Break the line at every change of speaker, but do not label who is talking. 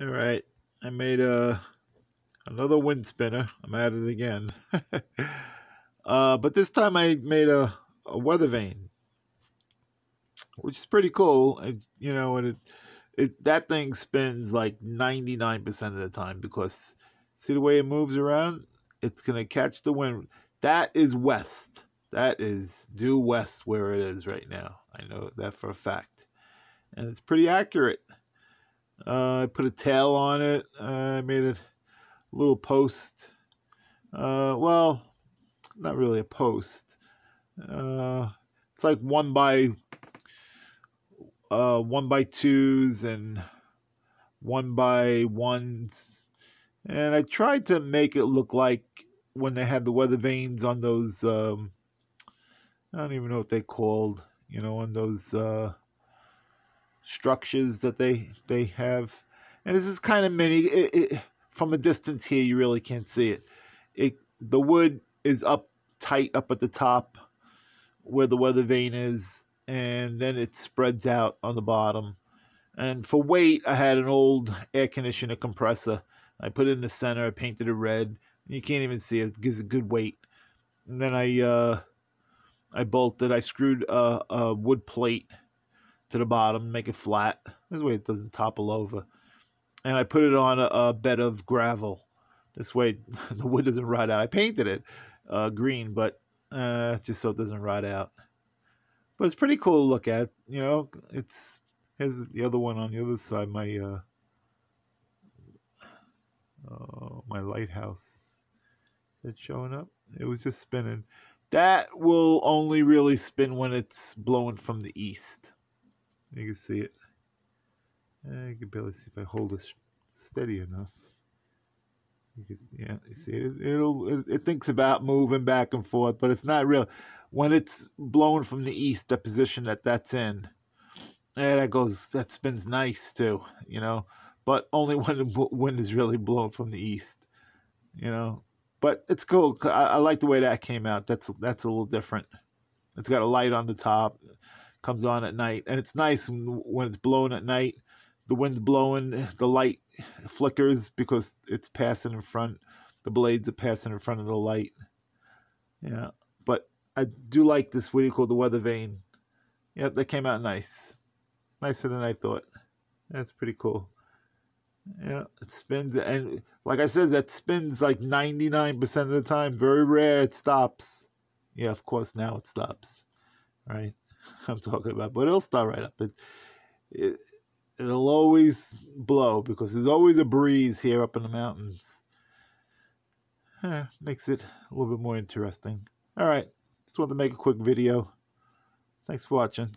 All right, I made a another wind spinner. I'm at it again. uh, but this time I made a, a weather vane, which is pretty cool. It, you know, and it, it that thing spins like 99% of the time because see the way it moves around? It's gonna catch the wind. That is west. That is due west where it is right now. I know that for a fact, and it's pretty accurate. Uh, I put a tail on it. Uh, I made a little post. Uh, well, not really a post. Uh, it's like one by one by twos and one by ones. And I tried to make it look like when they had the weather vanes on those. Um, I don't even know what they called. You know, on those. Uh, structures that they they have, and this is kind of mini. It, it, from a distance here, you really can't see it. It the wood is up tight up at the top where the weather vane is, and then it spreads out on the bottom. And for weight, I had an old air conditioner compressor. I put it in the center. I painted it red. You can't even see it. It gives a good weight. And then I uh, I bolted. I screwed a, a wood plate to the bottom, make it flat. This way it doesn't topple over. And I put it on a, a bed of gravel. This way the wood doesn't rot out. I painted it uh, green, but uh, just so it doesn't rot out. But it's pretty cool to look at. You know, it's here's the other one on the other side. My uh, oh, my lighthouse. Is it showing up? It was just spinning. That will only really spin when it's blowing from the east. You can see it. I can barely see if I hold this steady enough. You can, yeah, you see it. It'll it, it thinks about moving back and forth, but it's not real. When it's blowing from the east, the position that that's in, yeah, that goes that spins nice too. You know, but only when the wind is really blowing from the east. You know, but it's cool. I, I like the way that came out. That's that's a little different. It's got a light on the top comes on at night, and it's nice when it's blowing at night. The wind's blowing, the light flickers because it's passing in front. The blades are passing in front of the light. Yeah, but I do like this. What do you call the weather vane? Yep, that came out nice, nicer than I thought. That's pretty cool. Yeah, it spins, and like I said, that spins like ninety nine percent of the time. Very rare it stops. Yeah, of course now it stops. Right. I'm talking about, but it'll start right up. It, it it'll always blow because there's always a breeze here up in the mountains. Eh, makes it a little bit more interesting. All right, just wanted to make a quick video. Thanks for watching.